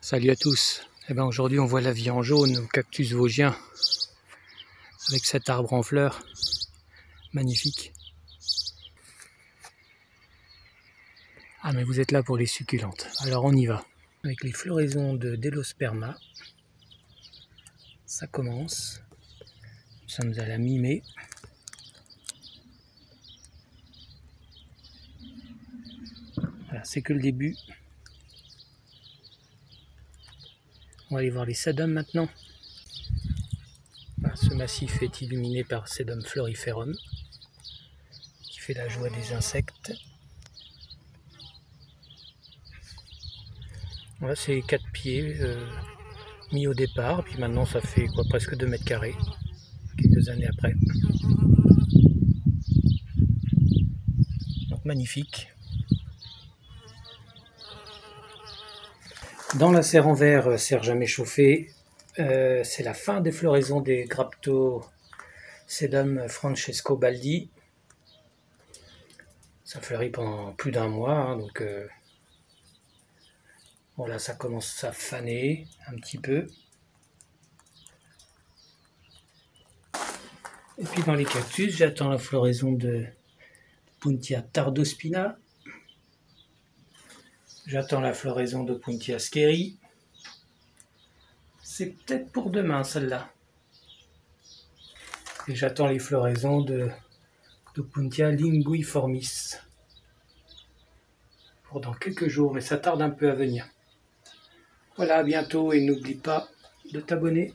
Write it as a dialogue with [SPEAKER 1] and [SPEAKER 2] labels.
[SPEAKER 1] Salut à tous. Eh ben aujourd'hui on voit la vie en jaune au cactus vosgien avec cet arbre en fleurs magnifique. Ah mais vous êtes là pour les succulentes. Alors on y va. Avec les floraisons de Delosperma. Ça commence. Nous sommes à la mi-mai. C'est que le début. On va aller voir les sedums maintenant. ce massif est illuminé par Sedum floriferum, qui fait la joie des insectes. Voilà, c'est 4 pieds euh, mis au départ, puis maintenant ça fait quoi, presque 2 mètres carrés, quelques années après. Donc magnifique. Dans la serre en verre, euh, serre jamais chauffée, euh, c'est la fin des floraisons des Grapto Sedum Francesco Baldi. Ça fleurit pendant plus d'un mois, hein, donc euh, voilà, ça commence à faner un petit peu. Et puis dans les cactus, j'attends la floraison de Puntia tardospina, J'attends la floraison de Puntia skeri. C'est peut-être pour demain celle-là. Et j'attends les floraisons de, de Puntia linguiformis. Pour dans quelques jours, mais ça tarde un peu à venir. Voilà, à bientôt et n'oublie pas de t'abonner.